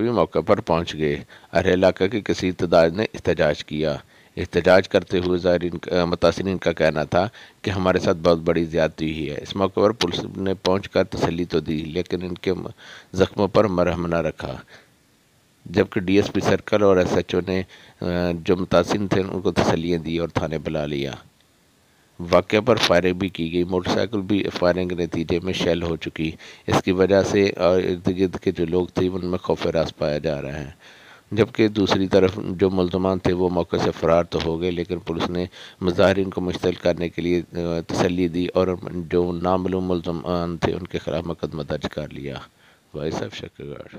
بھی موقع پر پہنچ گئے۔ اور علاقہ کی کسی تعداد نے احتجاج کیا۔ احتجاج کرتے ہوئے زائرین متاثرین کا کہنا تھا کہ ہمارے ساتھ بہت بڑی زیادتی ہوئی ہے۔ اس موقع پر پولیس نے پہنچ کر تسلی تو دی، لیکن ان کے زخموں پر مرہم نہ رکھا۔ جبکہ ڈی ایس پی سرکل اور ایس ایچ او نے جو متاثرین تھے، ان کو تسلیاں دی اور تھانے بلا لیا۔ واقعہ پر فائرنگ بھی کی گئی۔ موٹر سائیکل بھی فائرنگ کے نتیجے میں شیل ہو چکی۔ اس کی وجہ سے اور ارد گرد کے جو لوگ تھے، ان میں خوف راز پایا جا رہا ہے۔ جبکہ دوسری طرف جو ملزمان تھے، وہ موقع سے فرار تو ہو گئے، لیکن پولیس نے مظاہرین کو مشتل کرنے کے لیے تسلی دی اور جو نامعلوم ملزمان تھے، ان کے خلاف مقدمہ درج کر لیا۔ وائس آف شکر گڑھ